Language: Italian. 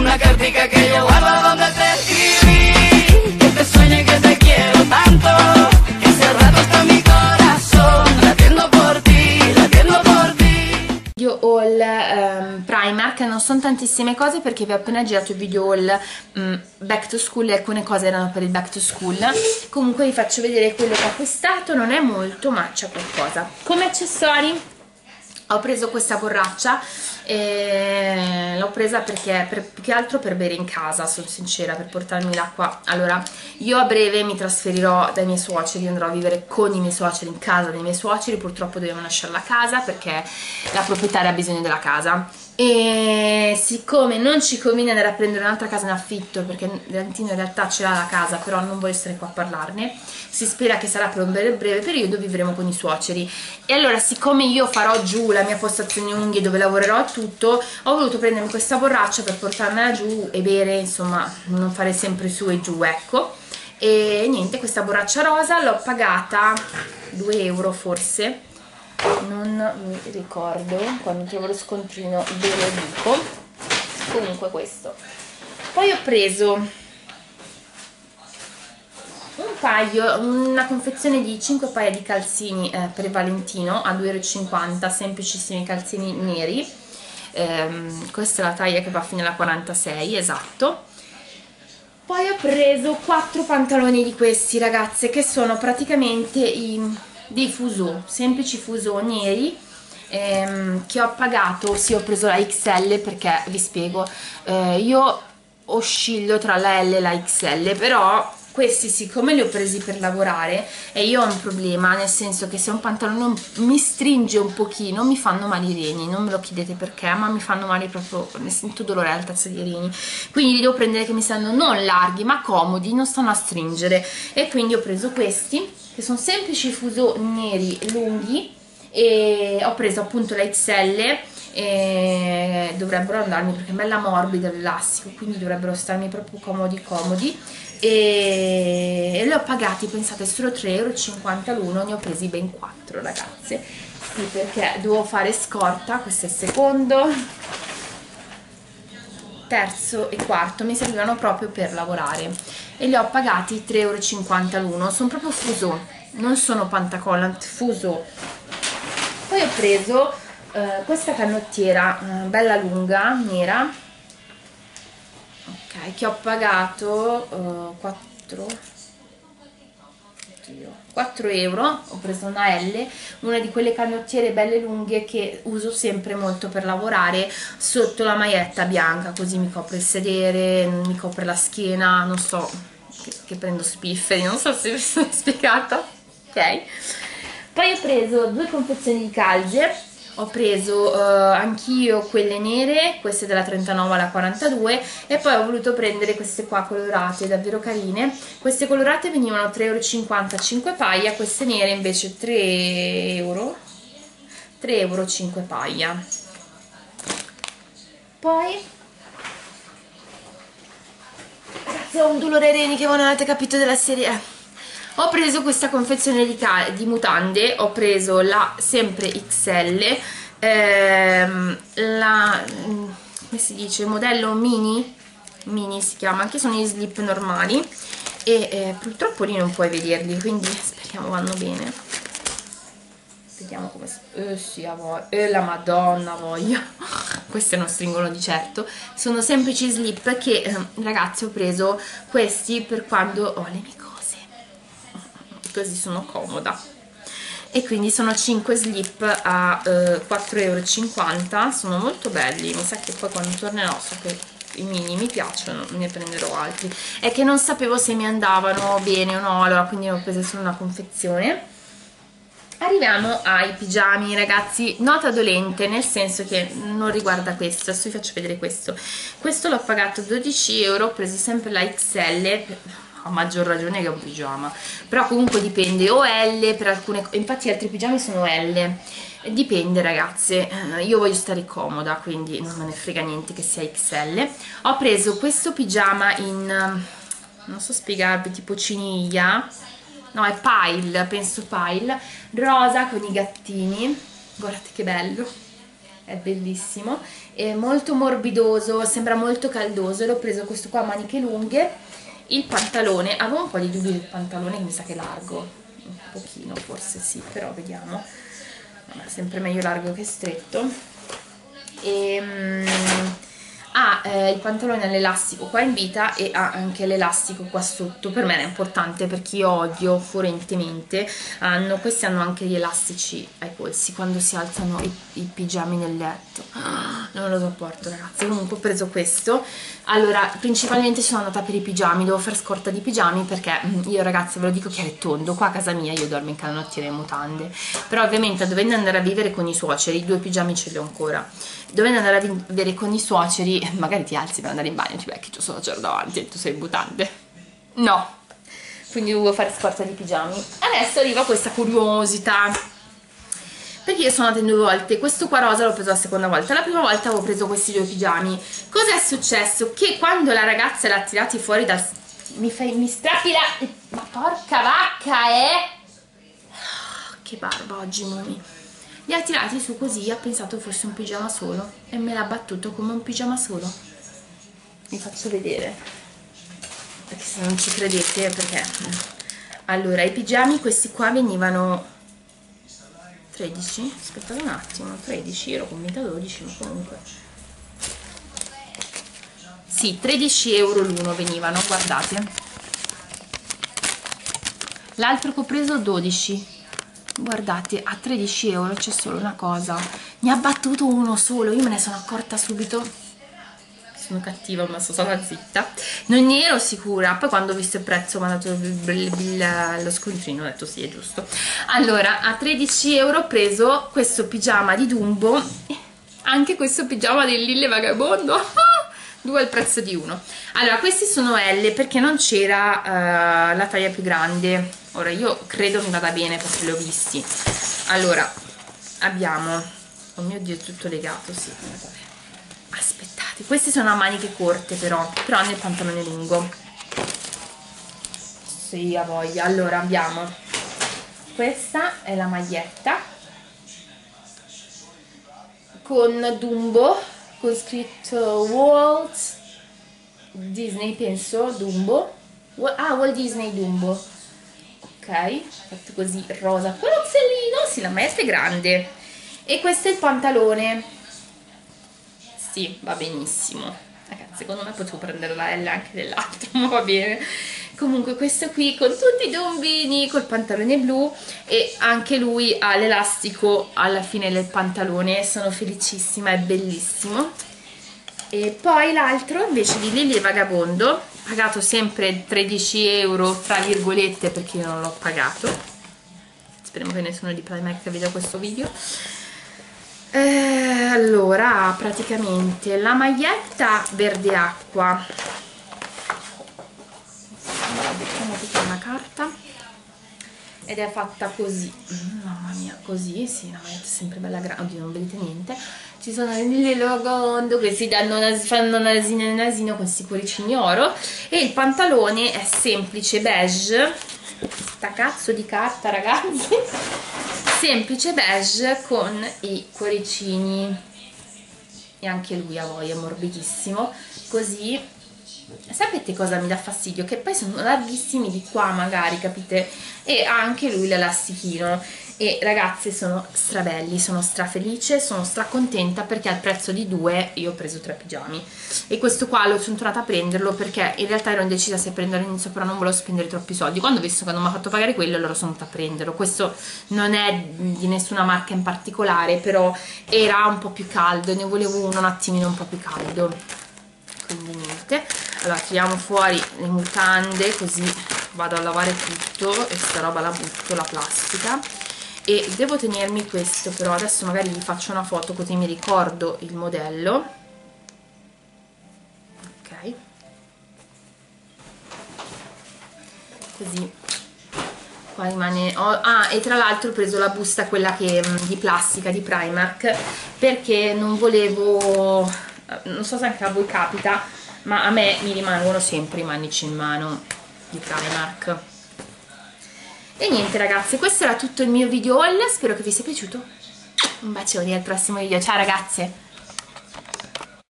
Una cartica que yo guardo donde te escribí Que te sueñe que te quiero tanto Que hace rato está mi corazón Latiendo por ti, latiendo por ti. Video haul ehm, Primark non sono tantissime cose perché vi ho appena girato il video haul mm, back to school e alcune cose erano per il back to school. Comunque vi faccio vedere quello che ho acquistato non è molto ma c'è qualcosa. Come accessori ho preso questa borraccia l'ho presa perché per, più che altro per bere in casa sono sincera per portarmi l'acqua. Allora io a breve mi trasferirò dai miei suoceri andrò a vivere con i miei suoceri in casa dei miei suoceri. Purtroppo dobbiamo lasciare la casa perché la proprietaria ha bisogno della casa. E siccome non ci conviene andare a prendere un'altra casa in affitto perché Valentino in realtà ce l'ha la casa però non voglio stare qua a parlarne si spera che sarà per un breve, breve periodo vivremo con i suoceri. E allora siccome io farò giù la mia postazione unghie dove lavorerò tutto ho voluto prendermi questa borraccia per portarmela giù e bere insomma non fare sempre su e giù ecco. E niente questa borraccia rosa l'ho pagata 2 euro forse. Non mi ricordo quando trovo lo scontrino ve lo dico. Comunque questo. Poi ho preso un paio una confezione di 5 paia di calzini eh, per Valentino a 2,50 euro semplicissimi calzini neri ehm, questa è la taglia che va fino alla 46 esatto. Poi ho preso 4 pantaloni di questi ragazze che sono praticamente i dei fuso, semplici fuso neri ehm, che ho pagato, sì ho preso la XL perché vi spiego, eh, io oscillo tra la L e la XL però questi siccome li ho presi per lavorare e io ho un problema nel senso che se un pantalone mi stringe un pochino mi fanno male i reni. Non me lo chiedete perché ma mi fanno male proprio ne sento dolore all'altezza dei reni. Quindi li devo prendere che mi stanno non larghi ma comodi non stanno a stringere. E quindi ho preso questi che sono semplici fuso neri lunghi e ho preso appunto la XL dovrebbero andarmi perché è bella morbida l'elastico quindi dovrebbero starmi proprio comodi comodi e li ho pagati pensate solo 3,50 euro l'uno ne ho presi ben 4 ragazze. Sì perché devo fare scorta questo è il secondo. Terzo e quarto mi servivano proprio per lavorare. E li ho pagati 3,50 euro l'uno sono proprio fuso non sono pantacollant fuso. Poi ho preso eh, questa canottiera eh, bella lunga nera ok che ho pagato eh, 4 4 euro. Ho preso una L una di quelle canottiere belle lunghe che uso sempre molto per lavorare sotto la maglietta bianca così mi copre il sedere mi copre la schiena non so che, che prendo spifferi non so se vi sono spiegata. Ok. Poi ho preso due confezioni di calze ho preso uh, anch'io quelle nere, queste della 39 alla 42 e poi ho voluto prendere queste qua colorate, davvero carine. Queste colorate venivano 3,50 euro 5 paia, queste nere invece 3 euro 3 euro 5 paia. Poi ragazzi ho un dolore ai reni che voi non avete capito della serie ho preso questa confezione di, di mutande ho preso la sempre XL ehm, la come si dice modello mini mini si chiama anche sono gli slip normali e eh, purtroppo lì non puoi vederli quindi speriamo vanno bene. Vediamo come eh sì, eh la madonna voglia. Queste non stringono di certo. Sono semplici slip che eh, ragazzi ho preso questi per quando ho le mie così sono comoda. E quindi sono 5 slip a eh, 4,50 euro sono molto belli mi sa che poi quando tornerò so che i mini mi piacciono ne prenderò altri. È che non sapevo se mi andavano bene o no allora quindi ho preso solo una confezione. Arriviamo ai pigiami ragazzi. Nota dolente nel senso che non riguarda questo adesso vi faccio vedere questo. Questo l'ho pagato 12 euro ho preso sempre la XL a maggior ragione che un pigiama. Però comunque dipende o L per alcune infatti altri pigiami sono L. Dipende ragazze. Eh, io voglio stare comoda quindi non me ne frega niente che sia XL ho preso questo pigiama in non so spiegarvi tipo ciniglia. No è pile penso pile. Rosa con i gattini. Guardate che bello. È bellissimo. È molto morbidoso sembra molto caldoso. L'ho preso questo qua a maniche lunghe il pantalone avevo un po' di dubbi del pantalone che mi sa che è largo un pochino forse sì però vediamo. Vabbè, sempre meglio largo che stretto. E mm, ha eh, il pantalone all'elastico qua in vita e ha anche l'elastico qua sotto. Per me è importante perché io odio forentemente hanno, questi hanno anche gli elastici ai polsi quando si alzano i, i pigiami nel letto. Ah, non lo sopporto ragazzi. Comunque ho preso questo. Allora principalmente sono andata per i pigiami. Devo fare scorta di pigiami perché mm, io ragazzi ve lo dico chiaro e tondo qua a casa mia io dormo in canottiere e mutande. Però ovviamente dovendo andare a vivere con i suoceri due pigiami ce li ho ancora. Dovendo andare a vivere con i suoceri magari ti alzi per andare in bagno, ti becchi, tu sono giorno davanti e tu sei mutante. No. Quindi dovevo fare scorta di pigiami. Adesso arriva questa curiosità. Perché io sono andata in due volte, questo qua rosa l'ho preso la seconda volta, la prima volta avevo preso questi due pigiami. Cos'è successo? Che quando la ragazza l'ha tirati fuori dal... Mi, fai, mi strappi la... Ma porca vacca, eh! Oh, che barba oggi, mami li ha tirati su così ha pensato fosse un pigiama solo e me l'ha battuto come un pigiama solo. Vi faccio vedere. Perché se non ci credete perché? Allora i pigiami questi qua venivano 13 aspettate un attimo 13 ero convinta 12 ma comunque. Sì 13 euro l'uno venivano guardate. L'altro che ho preso 12 guardate a 13 euro c'è solo una cosa. Mi ha battuto uno solo io me ne sono accorta subito. Sono cattiva ma sono stata zitta. Non ne ero sicura. Poi quando ho visto il prezzo mi ha dato lo scontrino ho detto sì è giusto. Allora a 13 euro ho preso questo pigiama di Dumbo anche questo pigiama del Lille Vagabondo. Due al prezzo di uno. Allora questi sono L perché non c'era uh, la taglia più grande ora io credo mi vada bene perché li ho visti. Allora abbiamo oh mio dio è tutto legato sì. Aspettate questi sono a maniche corte però. Però hanno il pantalone lungo. Sì a voglia. Allora abbiamo questa è la maglietta. Con Dumbo con scritto Walt Disney penso Dumbo. Ah Walt Disney Dumbo fatto così rosa colozzellino sì la maestra è grande. E questo è il pantalone. Sì va benissimo. Ragazzi secondo me potevo prendere la L anche dell'altro ma va bene. Comunque questo qui con tutti i dombini col pantalone blu e anche lui ha l'elastico alla fine del pantalone. Sono felicissima è bellissimo. E poi l'altro invece di Lily Vagabondo pagato sempre 13 euro tra virgolette perché io non l'ho pagato. Speriamo che nessuno di Primark veda questo video. Eh, allora praticamente la maglietta verde acqua. La buttiamo tutta una carta. Ed è fatta così così sì maglietta è sempre bella grande non vedete niente. Ci sono le logondo che si danno fanno nasino e nasino con questi cuoricini oro e il pantalone è semplice beige. Sta cazzo di carta ragazzi. Semplice beige con i cuoricini. E anche lui a voi è morbidissimo. Così. Sapete cosa mi dà fastidio? che poi sono larghissimi di qua magari capite? E anche lui l'elastichino e ragazze sono strabelli, sono strafelice, sono stracontenta perché al prezzo di due io ho preso tre pigiami. E questo qua l'ho sono tornata a prenderlo perché in realtà ero indecisa se prenderlo all'inizio però non volevo spendere troppi soldi. Quando ho visto che non mi ha fatto pagare quello allora sono andata a prenderlo. Questo non è di nessuna marca in particolare però era un po' più caldo ne volevo uno un attimino un po' più caldo. Quindi niente. Allora tiriamo fuori le mutande così vado a lavare tutto e sta roba la butto la plastica e devo tenermi questo però adesso magari vi faccio una foto così mi ricordo il modello. Ok. Così. Qua rimane oh, ah e tra l'altro ho preso la busta quella che mm, di plastica di Primark perché non volevo eh, non so se anche a voi capita ma a me mi rimangono sempre i manici in mano di Primark e niente ragazzi questo era tutto il mio video haul. Spero che vi sia piaciuto. Un bacione al prossimo video. Ciao ragazze